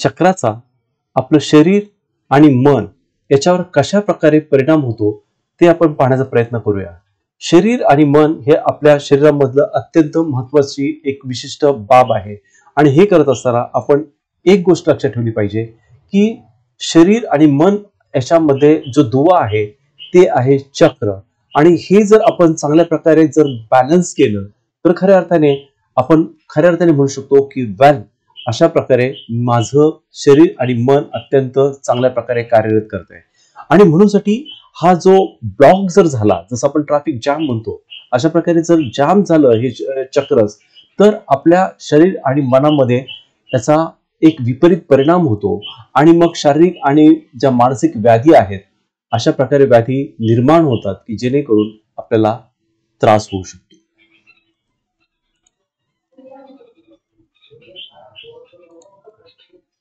चक्राचा आपलं शरीर आणि मन याच्यावर कशा प्रकारे परिणाम होतो ते आपण पाहण्याचा प्रयत्न करूया. शरीर आणि मन हे आपल्या शरीरामधलं अत्यंत महत्वाची एक विशिष्ट बाब आहे. आणि हे करत असताना आपण एक गोष्ट लक्षात ठेवली पाहिजे की शरीर आणि मन याच्यामध्ये जो दुवा आहे ते आहे चक्र. आणि हे जर आपण चांगल्या प्रकारे जर बॅलन्स केलं तर खऱ्या अर्थाने आपण खऱ्या अर्थाने म्हणू शकतो की वेल अशा प्रकारे माझं शरीर आणि मन अत्यंत चांगल्या प्रकारे कार्यरत करत आहे आणि म्हणूनसाठी हा जो ब्लॉक जर झाला जसं आपण ट्रॅफिक जाम म्हणतो अशा प्रकारे जर जाम झालं हे चक्रच तर आपल्या शरीर आणि मनामध्ये त्याचा एक विपरीत परिणाम होतो. आणि मग शारीरिक आणि ज्या मानसिक व्याधी आहेत अशा प्रकारे व्याधी निर्माण होतात की जेणेकरून आपल्याला त्रास होऊ शकतो. 我怎么